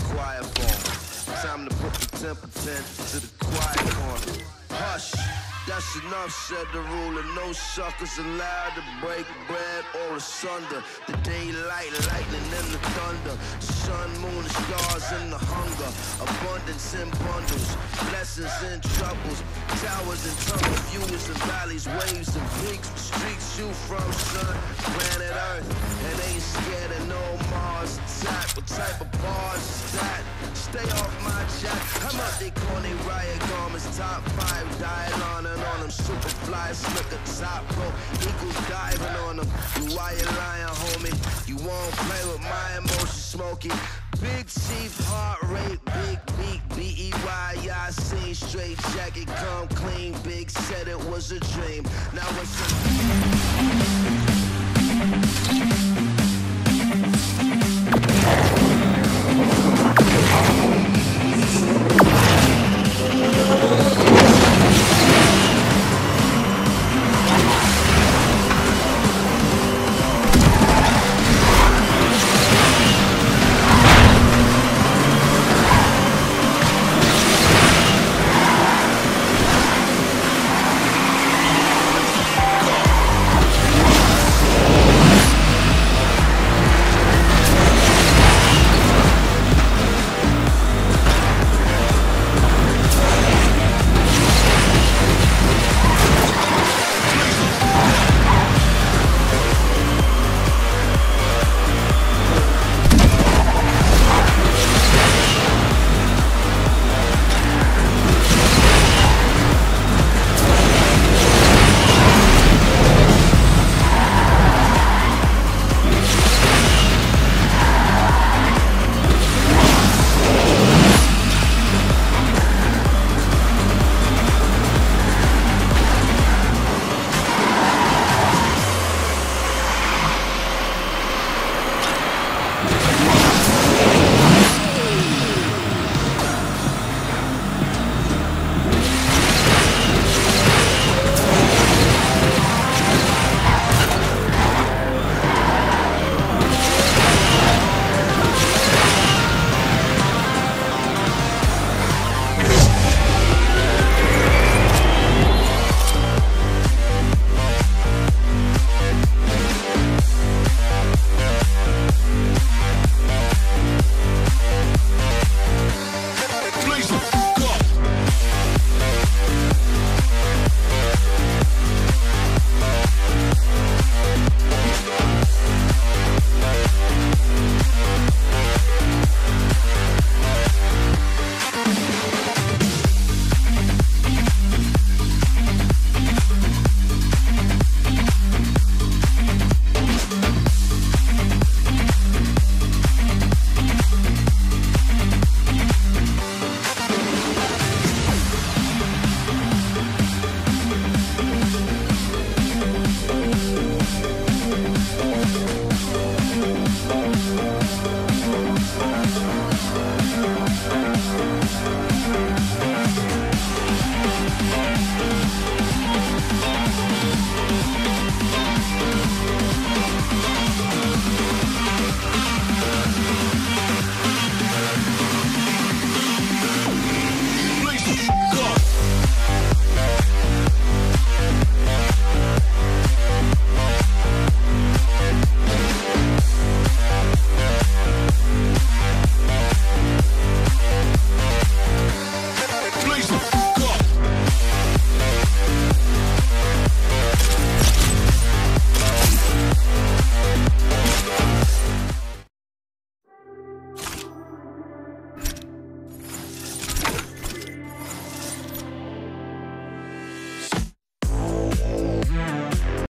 Quiet for Time to put the temper tent to the quiet corner. Hush. That's enough, said the ruler. No suckers allowed to break bread or asunder. The daylight, lightning, and the thunder. Sun, moon, stars, and the hunger. Abundance in bundles. Blessings and troubles. Towers and tunnels. Viewers and valleys. Waves and peaks. Streets you from sun. Planet Earth. And ain't scared of no Mars attack. What type of? Stay off my jack. I'm out they corny riot garments. Top five. Dial on and on them. Super fly, slicker, top rope. Eagles diving on them. You why you lying, homie? You won't play with my emotions, smoky. Big chief, heart rate, big beat, B-E-Y, I seen straight jacket, come clean, big said it was a dream. Now it's a